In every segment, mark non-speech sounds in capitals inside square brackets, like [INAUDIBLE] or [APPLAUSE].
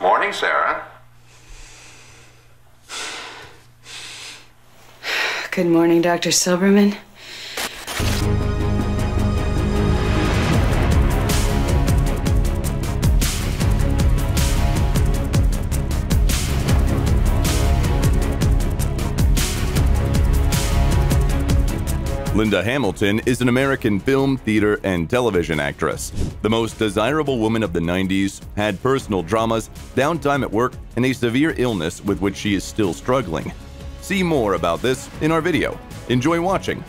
Morning, Sarah. Good morning, Dr. Silberman. Linda Hamilton is an American film, theater, and television actress. The most desirable woman of the 90s, had personal dramas, downtime at work, and a severe illness with which she is still struggling. See more about this in our video. Enjoy watching.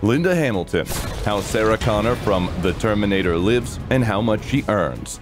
Linda Hamilton, how Sarah Connor from The Terminator lives and how much she earns.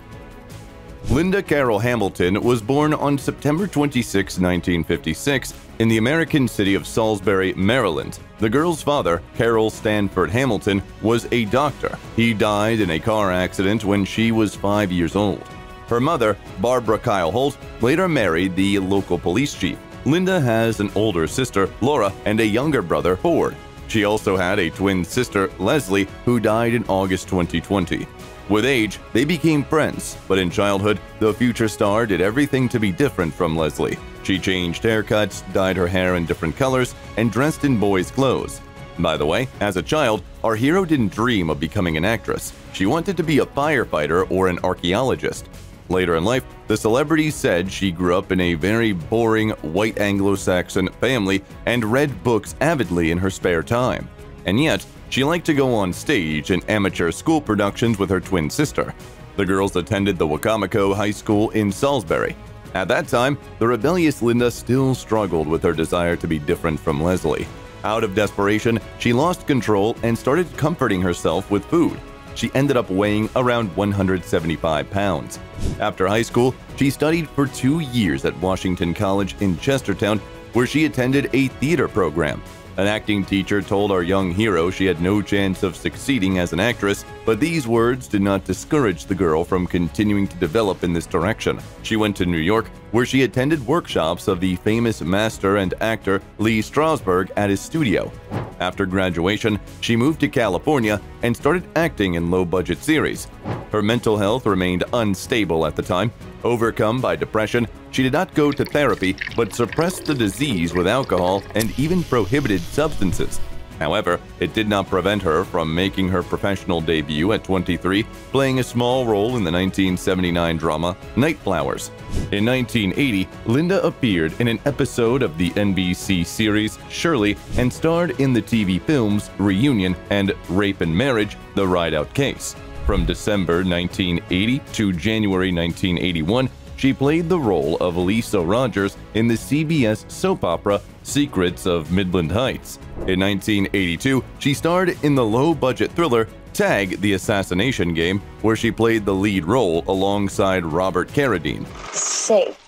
Linda Carol Hamilton was born on September 26, 1956, in the American city of Salisbury, Maryland. The girl's father, Carroll Stanford Hamilton, was a doctor. He died in a car accident when she was five years old. Her mother, Barbara Kyle Holt, later married the local police chief. Linda has an older sister, Laura, and a younger brother, Ford. She also had a twin sister, Leslie, who died in August 2020. With age, they became friends, but in childhood, the future star did everything to be different from Leslie. She changed haircuts, dyed her hair in different colors, and dressed in boys' clothes. By the way, as a child, our hero didn't dream of becoming an actress. She wanted to be a firefighter or an archaeologist. Later in life, the celebrity said she grew up in a very boring white Anglo Saxon family and read books avidly in her spare time. And yet, she liked to go on stage in amateur school productions with her twin sister. The girls attended the Wicomico High School in Salisbury. At that time, the rebellious Linda still struggled with her desire to be different from Leslie. Out of desperation, she lost control and started comforting herself with food. She ended up weighing around 175 pounds. After high school, she studied for two years at Washington College in Chestertown, where she attended a theater program. An acting teacher told our young hero she had no chance of succeeding as an actress, but these words did not discourage the girl from continuing to develop in this direction. She went to New York, where she attended workshops of the famous master and actor Lee Strasberg at his studio. After graduation, she moved to California and started acting in low budget series. Her mental health remained unstable at the time. Overcome by depression, she did not go to therapy but suppressed the disease with alcohol and even prohibited substances. However, it did not prevent her from making her professional debut at 23, playing a small role in the 1979 drama Night Flowers. In 1980, Linda appeared in an episode of the NBC series Shirley and starred in the TV films Reunion and Rape and Marriage The Rideout Case. From December 1980 to January 1981, she played the role of Lisa Rogers in the CBS soap opera Secrets of Midland Heights. In 1982, she starred in the low-budget thriller Tag the Assassination Game, where she played the lead role alongside Robert Carradine. Safe.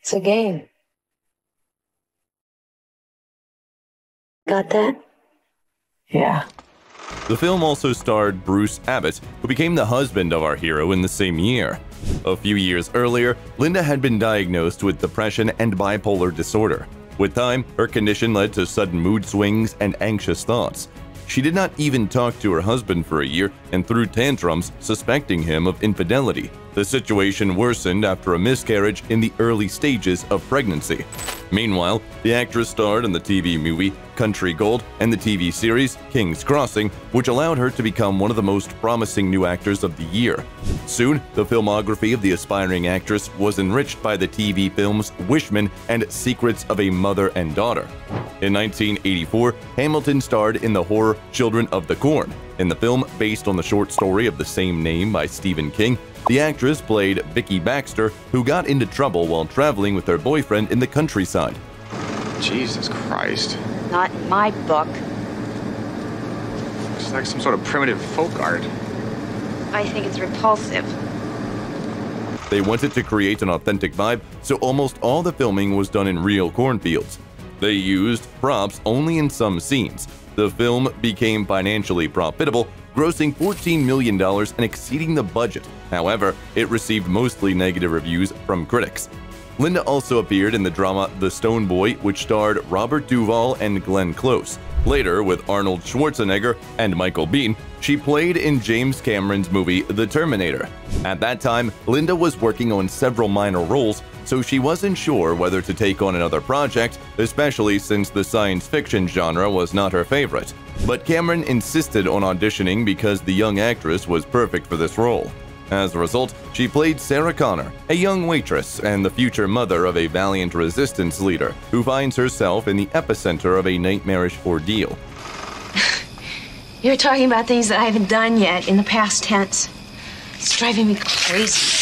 It's a game. Got that? Yeah. The film also starred Bruce Abbott, who became the husband of our hero in the same year. A few years earlier, Linda had been diagnosed with depression and bipolar disorder. With time, her condition led to sudden mood swings and anxious thoughts. She did not even talk to her husband for a year and threw tantrums, suspecting him of infidelity. The situation worsened after a miscarriage in the early stages of pregnancy. Meanwhile, the actress starred in the TV movie Country Gold and the TV series King's Crossing, which allowed her to become one of the most promising new actors of the year. Soon, the filmography of the aspiring actress was enriched by the TV films Wishman and Secrets of a Mother and Daughter. In 1984, Hamilton starred in the horror Children of the Corn. In the film, based on the short story of the same name by Stephen King, the actress played Vicky Baxter, who got into trouble while traveling with her boyfriend in the countryside. Jesus Christ. Not in my book. It's like some sort of primitive folk art. I think it's repulsive. They wanted to create an authentic vibe, so almost all the filming was done in real cornfields. They used props only in some scenes. The film became financially profitable, grossing $14 million and exceeding the budget. However, it received mostly negative reviews from critics. Linda also appeared in the drama The Stone Boy, which starred Robert Duvall and Glenn Close. Later, with Arnold Schwarzenegger and Michael Biehn, she played in James Cameron's movie The Terminator. At that time, Linda was working on several minor roles, so she wasn't sure whether to take on another project, especially since the science fiction genre was not her favorite. But Cameron insisted on auditioning because the young actress was perfect for this role. As a result, she played Sarah Connor, a young waitress and the future mother of a valiant resistance leader who finds herself in the epicenter of a nightmarish ordeal. [LAUGHS] You're talking about things that I haven't done yet in the past tense. It's driving me crazy.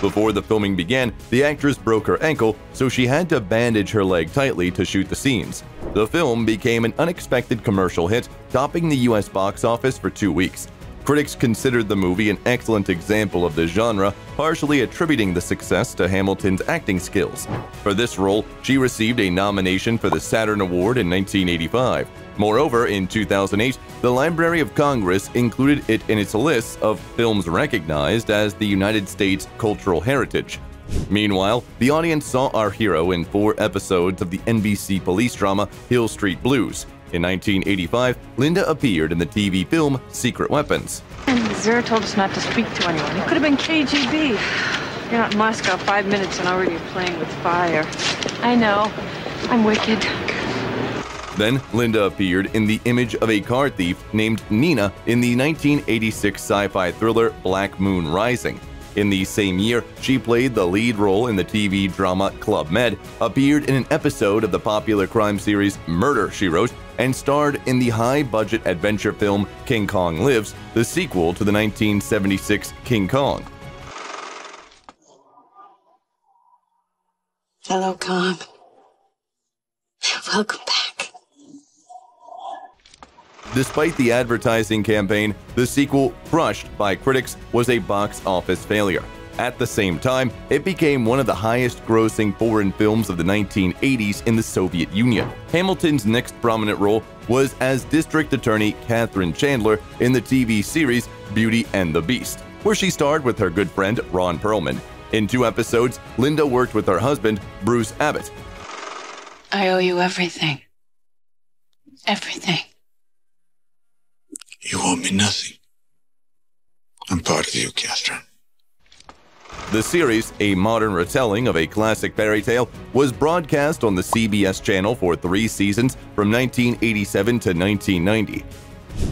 Before the filming began, the actress broke her ankle, so she had to bandage her leg tightly to shoot the scenes. The film became an unexpected commercial hit, topping the US box office for two weeks. Critics considered the movie an excellent example of the genre, partially attributing the success to Hamilton's acting skills. For this role, she received a nomination for the Saturn Award in 1985. Moreover, in 2008, the Library of Congress included it in its list of films recognized as the United States Cultural Heritage. Meanwhile, the audience saw our hero in four episodes of the NBC police drama Hill Street Blues. In 1985, Linda appeared in the TV film Secret Weapons. And Zara told us not to speak to anyone. It could have been KGB. You're not in Moscow five minutes and already playing with fire. I know. I'm wicked. Then, Linda appeared in the image of a car thief named Nina in the 1986 sci-fi thriller Black Moon Rising. In the same year, she played the lead role in the TV drama Club Med, appeared in an episode of the popular crime series Murder, She Wrote, and starred in the high-budget adventure film King Kong Lives, the sequel to the 1976 King Kong. Hello, Kong. Welcome back. Despite the advertising campaign, the sequel, crushed by critics, was a box office failure. At the same time, it became one of the highest grossing foreign films of the 1980s in the Soviet Union. Hamilton's next prominent role was as District Attorney Catherine Chandler in the TV series Beauty and the Beast, where she starred with her good friend Ron Perlman. In two episodes, Linda worked with her husband, Bruce Abbott. I owe you everything. Everything. Oh, Owe me nothing. I'm part of you, Catherine. The series, a modern retelling of a classic fairy tale, was broadcast on the CBS channel for three seasons from 1987 to 1990.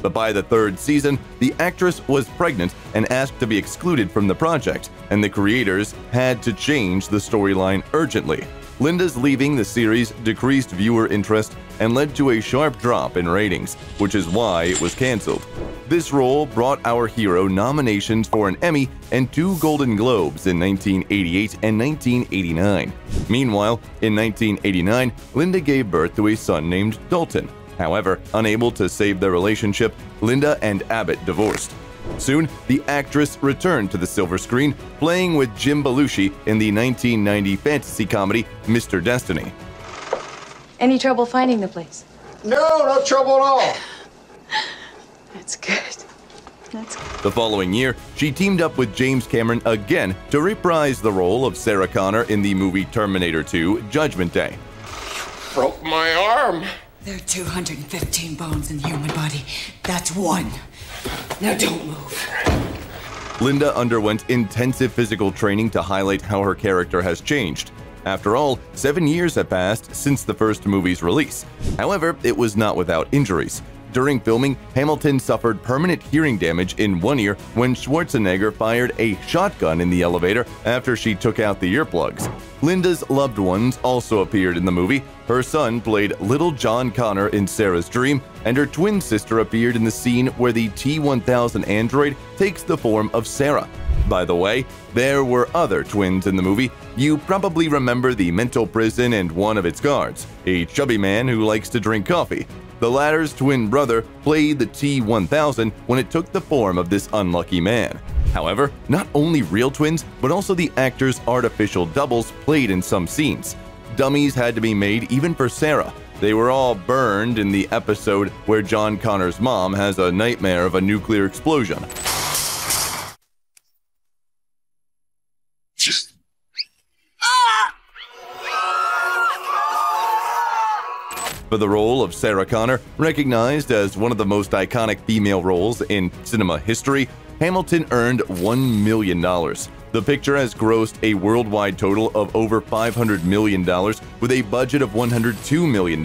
But by the third season, the actress was pregnant and asked to be excluded from the project, and the creators had to change the storyline urgently. Linda's leaving the series decreased viewer interest and led to a sharp drop in ratings, which is why it was cancelled. This role brought our hero nominations for an Emmy and two Golden Globes in 1988 and 1989. Meanwhile, in 1989, Linda gave birth to a son named Dalton. However, unable to save their relationship, Linda and Abbott divorced. Soon, the actress returned to the silver screen, playing with Jim Belushi in the 1990 fantasy comedy Mr. Destiny. Any trouble finding the place? No, no trouble at all. [LAUGHS] That's good. That's good. The following year, she teamed up with James Cameron again to reprise the role of Sarah Connor in the movie Terminator 2 Judgment Day. Broke my arm. There are 215 bones in the human body. That's one. Now don't move. Linda underwent intensive physical training to highlight how her character has changed. After all, seven years have passed since the first movie's release. However, it was not without injuries. During filming, Hamilton suffered permanent hearing damage in one ear when Schwarzenegger fired a shotgun in the elevator after she took out the earplugs. Linda's loved ones also appeared in the movie. Her son played Little John Connor in Sarah's Dream, and her twin sister appeared in the scene where the T 1000 android takes the form of Sarah. By the way, there were other twins in the movie. You probably remember the mental prison and one of its guards, a chubby man who likes to drink coffee. The latter's twin brother played the T 1000 when it took the form of this unlucky man. However, not only real twins, but also the actor's artificial doubles played in some scenes. Dummies had to be made even for Sarah. They were all burned in the episode where John Connor's mom has a nightmare of a nuclear explosion. For the role of Sarah Connor, recognized as one of the most iconic female roles in cinema history, Hamilton earned $1 million. The picture has grossed a worldwide total of over $500 million with a budget of $102 million.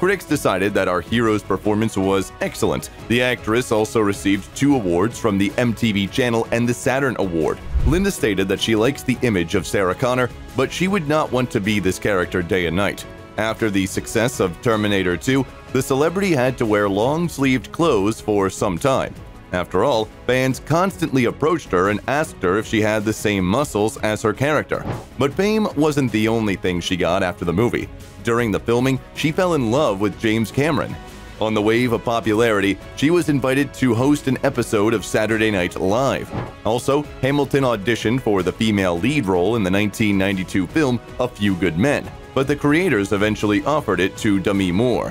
Critics decided that our hero's performance was excellent. The actress also received two awards from the MTV Channel and the Saturn Award. Linda stated that she likes the image of Sarah Connor, but she would not want to be this character day and night. After the success of Terminator 2, the celebrity had to wear long sleeved clothes for some time. After all, fans constantly approached her and asked her if she had the same muscles as her character. But fame wasn't the only thing she got after the movie. During the filming, she fell in love with James Cameron. On the wave of popularity, she was invited to host an episode of Saturday Night Live. Also, Hamilton auditioned for the female lead role in the 1992 film A Few Good Men, but the creators eventually offered it to Demi Moore.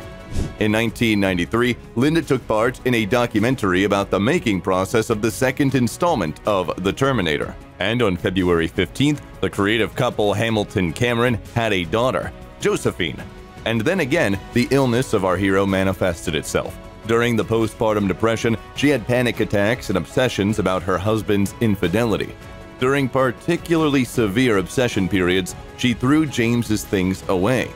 In 1993, Linda took part in a documentary about the making process of the second installment of The Terminator. And on February 15th, the creative couple Hamilton Cameron had a daughter, Josephine. And then again, the illness of our hero manifested itself. During the postpartum depression, she had panic attacks and obsessions about her husband's infidelity. During particularly severe obsession periods, she threw James's things away.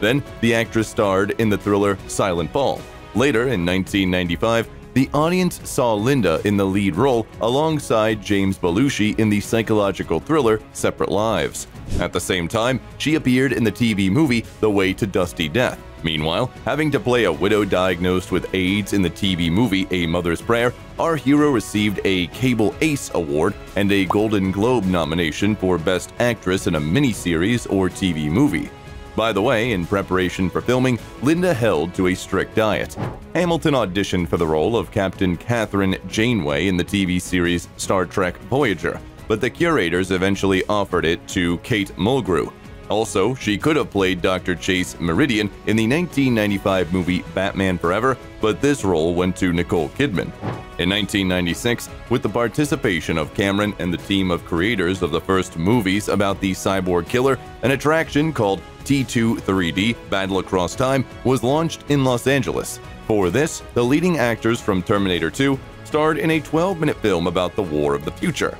Then, the actress starred in the thriller Silent Fall. Later, in 1995, the audience saw Linda in the lead role alongside James Belushi in the psychological thriller Separate Lives. At the same time, she appeared in the TV movie The Way to Dusty Death. Meanwhile, having to play a widow diagnosed with AIDS in the TV movie A Mother's Prayer, our hero received a Cable Ace Award and a Golden Globe nomination for Best Actress in a Miniseries or TV Movie. By the way, in preparation for filming, Linda held to a strict diet. Hamilton auditioned for the role of Captain Kathryn Janeway in the TV series Star Trek Voyager, but the curators eventually offered it to Kate Mulgrew. Also, she could have played Dr. Chase Meridian in the 1995 movie Batman Forever, but this role went to Nicole Kidman. In 1996, with the participation of Cameron and the team of creators of the first movies about the cyborg killer, an attraction called T2 3D Battle Across Time was launched in Los Angeles. For this, the leading actors from Terminator 2 starred in a 12 minute film about the War of the Future.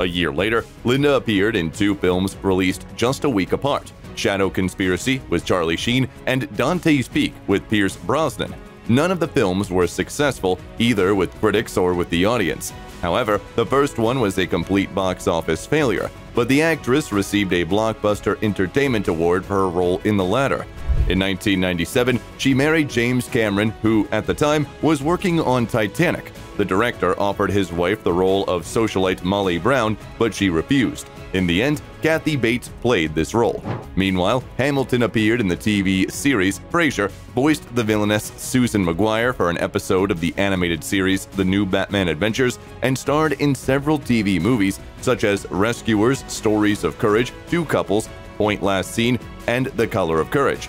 A year later, Linda appeared in two films released just a week apart Shadow Conspiracy with Charlie Sheen and Dante's Peak with Pierce Brosnan. None of the films were successful, either with critics or with the audience. However, the first one was a complete box office failure, but the actress received a Blockbuster Entertainment Award for her role in the latter. In 1997, she married James Cameron, who, at the time, was working on Titanic. The director offered his wife the role of socialite Molly Brown, but she refused. In the end, Kathy Bates played this role. Meanwhile, Hamilton appeared in the TV series Frasier, voiced the villainess Susan McGuire for an episode of the animated series The New Batman Adventures, and starred in several TV movies such as Rescuers, Stories of Courage, Two Couples, Point Last Seen, and The Color of Courage.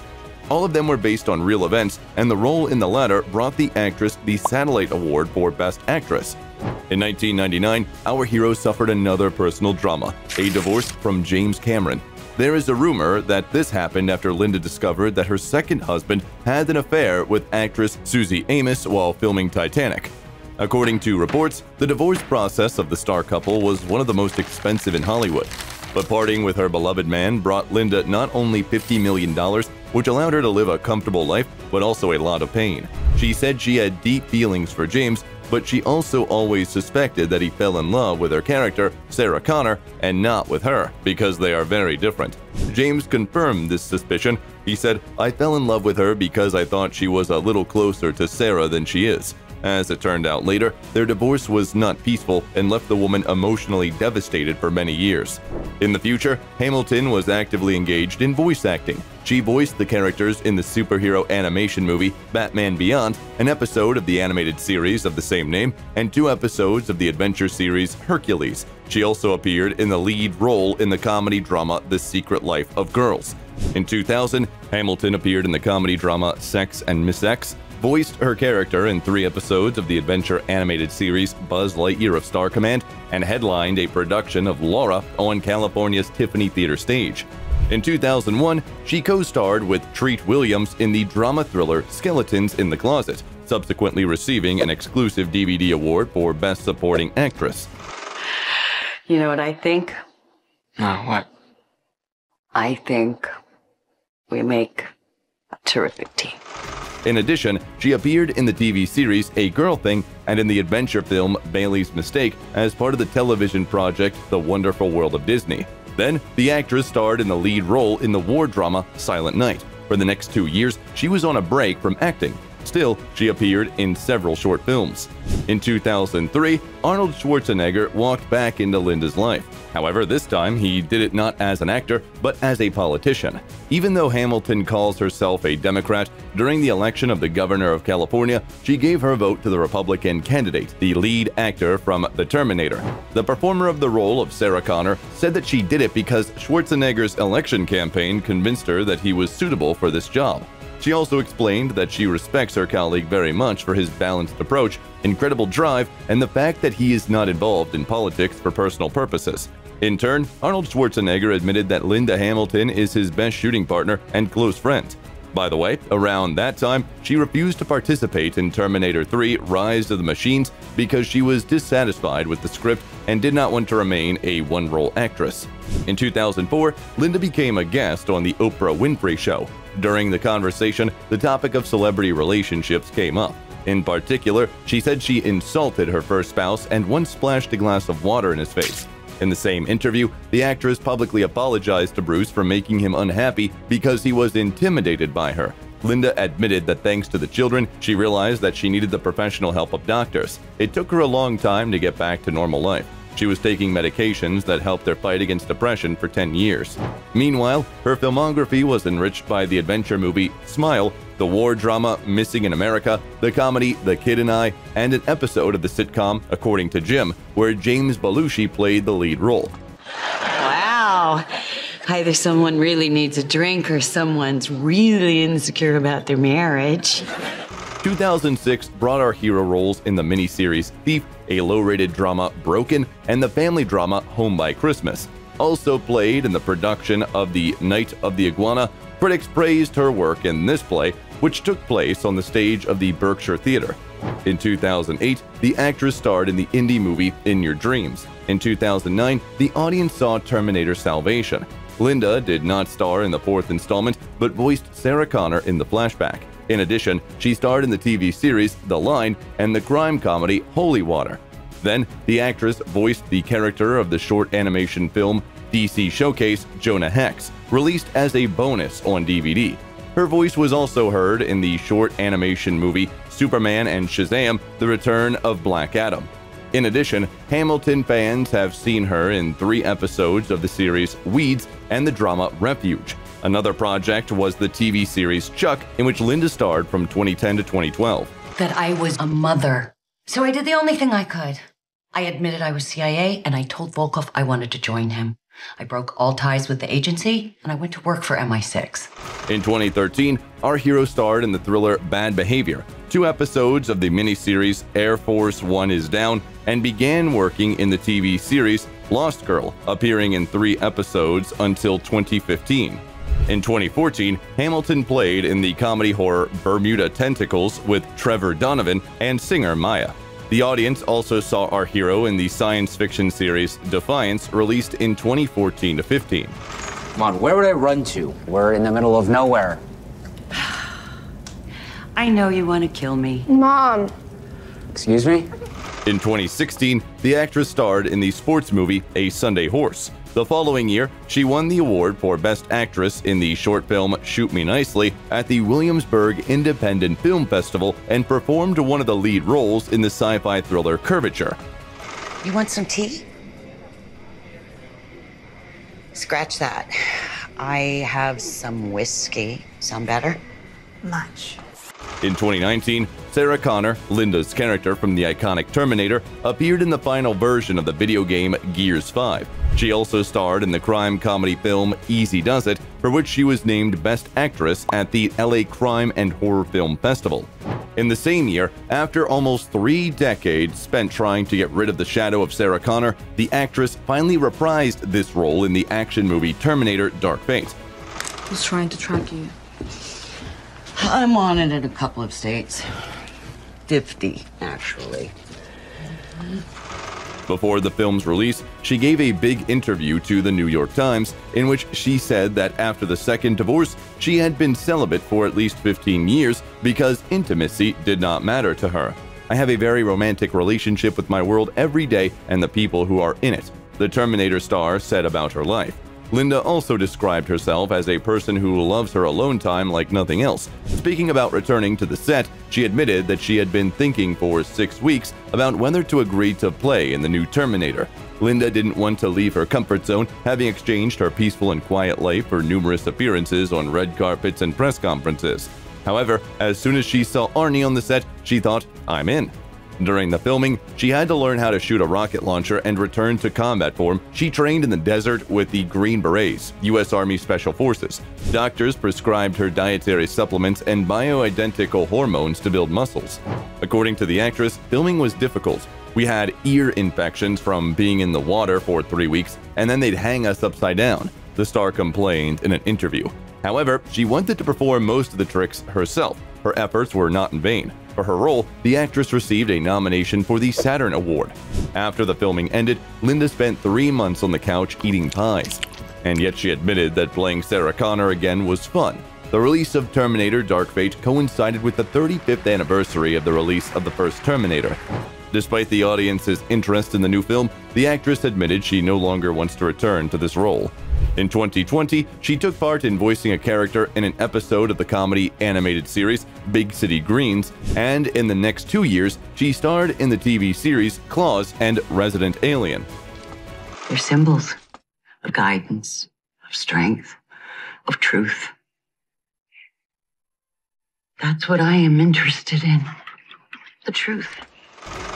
All of them were based on real events, and the role in the latter brought the actress the Satellite Award for Best Actress. In 1999, our hero suffered another personal drama a divorce from James Cameron. There is a rumor that this happened after Linda discovered that her second husband had an affair with actress Suzy Amis while filming Titanic. According to reports, the divorce process of the star couple was one of the most expensive in Hollywood. But parting with her beloved man brought Linda not only $50 million, which allowed her to live a comfortable life, but also a lot of pain. She said she had deep feelings for James, but she also always suspected that he fell in love with her character, Sarah Connor, and not with her, because they are very different. James confirmed this suspicion. He said, I fell in love with her because I thought she was a little closer to Sarah than she is. As it turned out later, their divorce was not peaceful and left the woman emotionally devastated for many years. In the future, Hamilton was actively engaged in voice acting. She voiced the characters in the superhero animation movie Batman Beyond, an episode of the animated series of the same name, and two episodes of the adventure series Hercules. She also appeared in the lead role in the comedy drama The Secret Life of Girls. In 2000, Hamilton appeared in the comedy drama Sex and Miss X, voiced her character in three episodes of the adventure animated series Buzz Lightyear of Star Command, and headlined a production of Laura on California's Tiffany Theater stage. In 2001, she co-starred with Treat Williams in the drama thriller Skeletons in the Closet, subsequently receiving an exclusive DVD award for Best Supporting Actress. You know what I think? No, what? I think we make a terrific team. In addition, she appeared in the TV series A Girl Thing and in the adventure film Bailey's Mistake as part of the television project The Wonderful World of Disney. Then, the actress starred in the lead role in the war drama Silent Night. For the next two years, she was on a break from acting. Still, she appeared in several short films. In 2003, Arnold Schwarzenegger walked back into Linda's life. However, this time he did it not as an actor, but as a politician. Even though Hamilton calls herself a Democrat, during the election of the governor of California, she gave her vote to the Republican candidate, the lead actor from The Terminator. The performer of the role of Sarah Connor said that she did it because Schwarzenegger's election campaign convinced her that he was suitable for this job. She also explained that she respects her colleague very much for his balanced approach, incredible drive, and the fact that he is not involved in politics for personal purposes. In turn, Arnold Schwarzenegger admitted that Linda Hamilton is his best shooting partner and close friend. By the way, around that time, she refused to participate in Terminator 3 Rise of the Machines because she was dissatisfied with the script and did not want to remain a one role actress. In 2004, Linda became a guest on The Oprah Winfrey Show. During the conversation, the topic of celebrity relationships came up. In particular, she said she insulted her first spouse and once splashed a glass of water in his face. In the same interview, the actress publicly apologized to Bruce for making him unhappy because he was intimidated by her. Linda admitted that thanks to the children, she realized that she needed the professional help of doctors. It took her a long time to get back to normal life. She was taking medications that helped her fight against depression for 10 years. Meanwhile, her filmography was enriched by the adventure movie Smile, the war drama Missing in America, the comedy The Kid and I, and an episode of the sitcom According to Jim, where James Belushi played the lead role. Wow. Either someone really needs a drink or someone's really insecure about their marriage. 2006 brought our hero roles in the miniseries Thief, a low-rated drama Broken, and the family drama Home by Christmas. Also played in the production of The Night of the Iguana, critics praised her work in this play, which took place on the stage of the Berkshire Theater. In 2008, the actress starred in the indie movie In Your Dreams. In 2009, the audience saw Terminator Salvation. Linda did not star in the fourth installment, but voiced Sarah Connor in the flashback. In addition, she starred in the TV series The Line and the crime comedy Holy Water. Then, the actress voiced the character of the short animation film DC Showcase Jonah Hex, released as a bonus on DVD. Her voice was also heard in the short animation movie Superman and Shazam The Return of Black Adam. In addition, Hamilton fans have seen her in three episodes of the series Weeds and the drama Refuge. Another project was the TV series Chuck, in which Linda starred from 2010 to 2012. That I was a mother. So I did the only thing I could. I admitted I was CIA and I told Volkov I wanted to join him. I broke all ties with the agency and I went to work for MI6. In 2013, our hero starred in the thriller Bad Behavior, two episodes of the miniseries Air Force One is Down, and began working in the TV series Lost Girl, appearing in three episodes until 2015. In 2014, Hamilton played in the comedy horror Bermuda Tentacles with Trevor Donovan and singer Mya. The audience also saw our hero in the science fiction series Defiance, released in 2014 to 15. Come on, where would I run to? We're in the middle of nowhere. I know you want to kill me. Mom. Excuse me? In 2016, the actress starred in the sports movie A Sunday Horse. The following year, she won the award for Best Actress in the short film Shoot Me Nicely at the Williamsburg Independent Film Festival and performed one of the lead roles in the sci fi thriller Curvature. You want some tea? Scratch that. I have some whiskey. Sound better? Much. In 2019, Sarah Connor, Linda's character from the iconic Terminator, appeared in the final version of the video game Gears 5. She also starred in the crime comedy film Easy Does It, for which she was named Best Actress at the LA Crime and Horror Film Festival. In the same year, after almost three decades spent trying to get rid of the shadow of Sarah Connor, the actress finally reprised this role in the action movie Terminator Dark Fate. Who's trying to track you? I'm wanted in a couple of states. 50, actually. Before the film's release, she gave a big interview to the New York Times in which she said that after the second divorce, she had been celibate for at least 15 years because intimacy did not matter to her. I have a very romantic relationship with my world every day and the people who are in it, the Terminator star said about her life. Linda also described herself as a person who loves her alone time like nothing else. Speaking about returning to the set, she admitted that she had been thinking for six weeks about whether to agree to play in the new Terminator. Linda didn't want to leave her comfort zone, having exchanged her peaceful and quiet life for numerous appearances on red carpets and press conferences. However, as soon as she saw Arnie on the set, she thought, I'm in. During the filming, she had to learn how to shoot a rocket launcher and return to combat form. She trained in the desert with the Green Berets, U.S. Army Special Forces. Doctors prescribed her dietary supplements and bioidentical hormones to build muscles. According to the actress, filming was difficult. We had ear infections from being in the water for three weeks, and then they'd hang us upside down, the star complained in an interview. However, she wanted to perform most of the tricks herself. Her efforts were not in vain. For her role, the actress received a nomination for the Saturn Award. After the filming ended, Linda spent three months on the couch eating pies. And yet she admitted that playing Sarah Connor again was fun. The release of Terminator Dark Fate coincided with the 35th anniversary of the release of the first Terminator. Despite the audience's interest in the new film, the actress admitted she no longer wants to return to this role. In 2020, she took part in voicing a character in an episode of the comedy animated series Big City Greens, and in the next two years, she starred in the TV series Klaus and Resident Alien. They're symbols of guidance, of strength, of truth. That's what I am interested in the truth.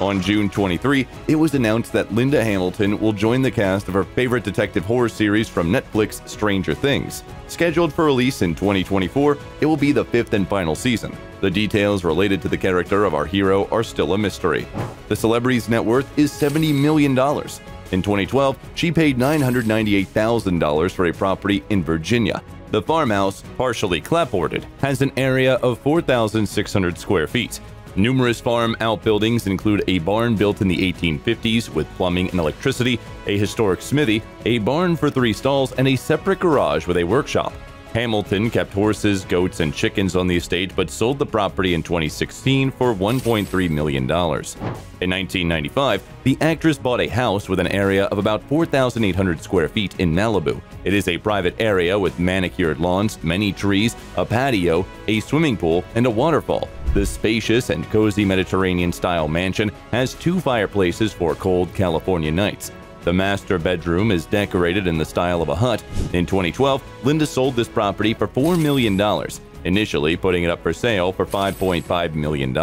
On June 23, it was announced that Linda Hamilton will join the cast of her favorite detective horror series from Netflix, Stranger Things. Scheduled for release in 2024, it will be the fifth and final season. The details related to the character of our hero are still a mystery. The celebrity's net worth is $70 million. In 2012, she paid $998,000 for a property in Virginia. The farmhouse, partially clapboarded, has an area of 4,600 square feet Numerous farm outbuildings include a barn built in the 1850s with plumbing and electricity, a historic smithy, a barn for three stalls, and a separate garage with a workshop. Hamilton kept horses, goats, and chickens on the estate but sold the property in 2016 for $1.3 million. In 1995, the actress bought a house with an area of about 4,800 square feet in Malibu. It is a private area with manicured lawns, many trees, a patio, a swimming pool, and a waterfall. The spacious and cozy Mediterranean-style mansion has two fireplaces for cold California nights. The master bedroom is decorated in the style of a hut. In 2012, Linda sold this property for $4 million, initially putting it up for sale for $5.5 million.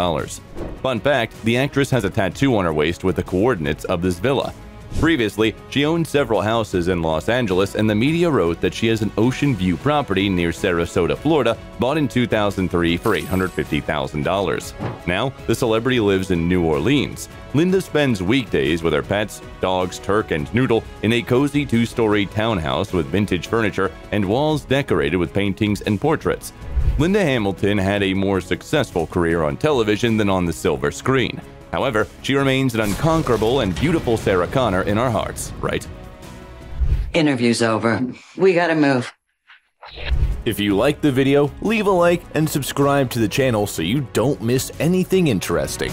Fun fact, the actress has a tattoo on her waist with the coordinates of this villa. Previously, she owned several houses in Los Angeles, and the media wrote that she has an ocean view property near Sarasota, Florida, bought in 2003 for $850,000. Now, the celebrity lives in New Orleans. Linda spends weekdays with her pets, dogs Turk and Noodle, in a cozy two story townhouse with vintage furniture and walls decorated with paintings and portraits. Linda Hamilton had a more successful career on television than on the silver screen. However, she remains an unconquerable and beautiful Sarah Connor in our hearts, right? Interview's over. We gotta move. If you liked the video, leave a like and subscribe to the channel so you don't miss anything interesting.